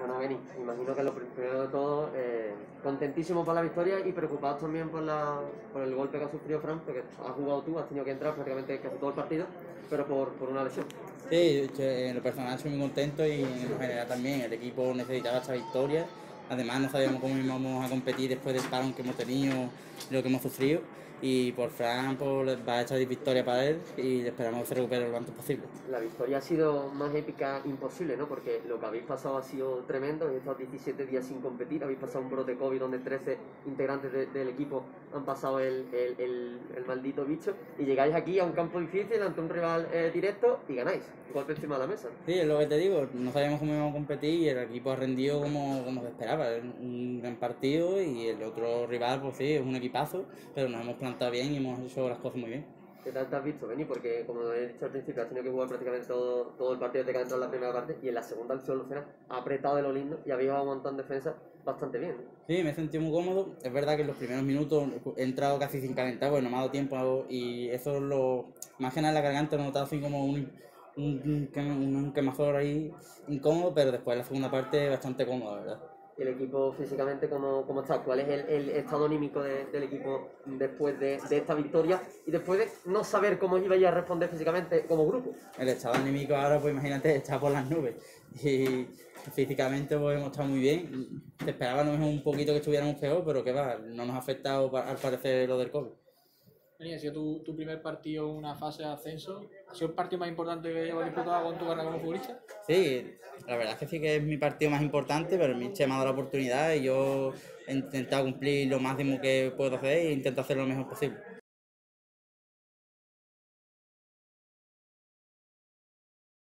Bueno, Beni, imagino que lo primero de todo, eh, contentísimo por la victoria y preocupado también por, la, por el golpe que ha sufrido Fran, porque has jugado tú, has tenido que entrar prácticamente casi todo el partido, pero por, por una lesión. Sí, en lo personal estoy muy contento y en general también. El equipo necesitaba esta victoria. Además no sabíamos cómo íbamos a competir después del parón que hemos tenido, lo que hemos sufrido y por Fran pues, va a echar victoria para él y esperamos que se recupere lo antes posible. La victoria ha sido más épica imposible, ¿no? Porque lo que habéis pasado ha sido tremendo, habéis estado 17 días sin competir, habéis pasado un brote COVID donde 13 integrantes del equipo han pasado el, el, el, maldito bicho y llegáis aquí a un campo difícil ante un rival eh, directo y ganáis, golpe encima de la mesa. Sí, es lo que te digo, no sabíamos cómo íbamos a competir y el equipo ha rendido como, como se esperaba, un gran partido y el otro rival pues sí, es un equipazo, pero nos hemos plantado bien y hemos hecho las cosas muy bien. ¿Qué tal te has visto, Benny? Porque, como he dicho al principio, has tenido que jugar prácticamente todo, todo el partido de que en la primera parte y en la segunda acción Lucena ha apretado de lo lindo y había aguantado en defensa bastante bien. Sí, me he sentido muy cómodo. Es verdad que en los primeros minutos he entrado casi sin calentar, bueno, no me ha dado tiempo y eso es lo. Más que nada en la garganta he notado así como un, un, un, quemazor ahí incómodo, pero después la segunda parte bastante cómoda, ¿verdad? El equipo físicamente cómo, cómo está, cuál es el, el estado anímico del equipo después de, de, esta victoria y después de no saber cómo iba a responder físicamente como grupo. El estado anímico ahora, pues imagínate, está por las nubes y físicamente pues, hemos estado muy bien. Esperábamos un poquito que estuviéramos peor, pero que va, no nos ha afectado al parecer lo del COVID ha sido tu, tu, primer partido en una fase de ascenso. ¿Ha sido el partido más importante que hayas disputado con tu carrera como futbolista? Sí, la verdad es que sí que es mi partido más importante, pero mi che me ha dado la oportunidad y yo he intentado cumplir lo máximo que puedo hacer e intento hacer lo mejor posible.